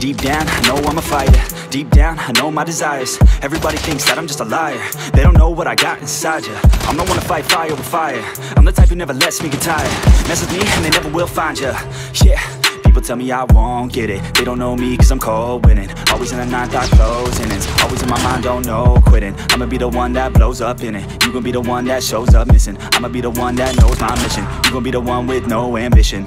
Deep down, I know I'm a fighter. Deep down, I know my desires. Everybody thinks that I'm just a liar. They don't know what I got inside ya. I'm the one to fight fire with fire. I'm the type who never lets me get tired. Mess with me and they never will find ya. Yeah People tell me I won't get it. They don't know me cause I'm cold winning. Always in the ninth, I close innings Always don't know quitting. I'ma be the one that blows up in it. You gon' be the one that shows up missing. I'ma be the one that knows my mission. You gon' be the one with no ambition.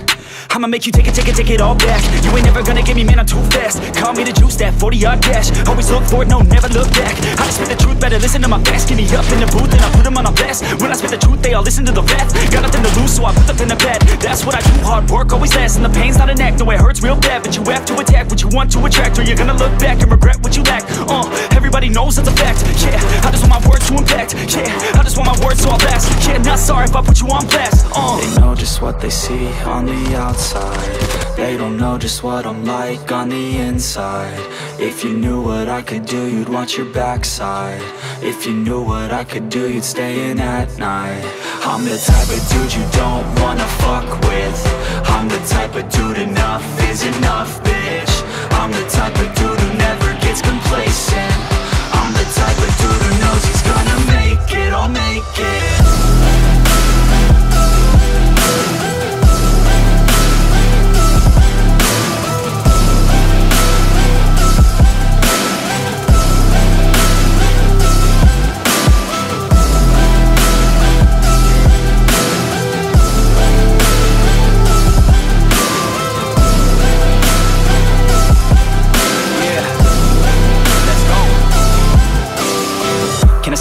I'ma make you take it, take it, take it all back. You ain't never gonna get me, man, I'm too fast. Call me the juice, that 40 yard dash. Always look forward, no, never look back. I just spit the truth, better listen to my facts. Get me up in the booth and I put them on a blast. When I spit the truth, they all listen to the rap Got nothing to lose, so I put them in the bed That's what I do, hard work always lasts And the pain's not an act, no, it hurts real bad But you have to attack what you want to attract Or you're gonna look back and regret what you lack. Uh, everybody knows that's a fact. Yeah, I just want my words to impact. Yeah, I just want my words to all last Yeah, not sorry if I put you on blast Uh, They know just what they see on the outside. They don't know just what I'm like on the inside. If you knew what I could do, you'd watch your backside. If you knew what I could do, you'd stay in at night. I'm the type of dude you don't wanna fuck with. I'm the type of dude enough is enough, bitch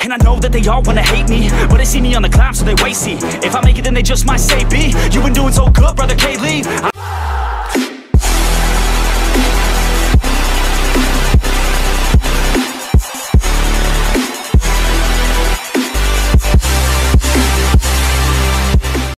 and I know that they all wanna hate me But they see me on the climb so they wait see If I make it then they just might say B You been doing so good brother K-League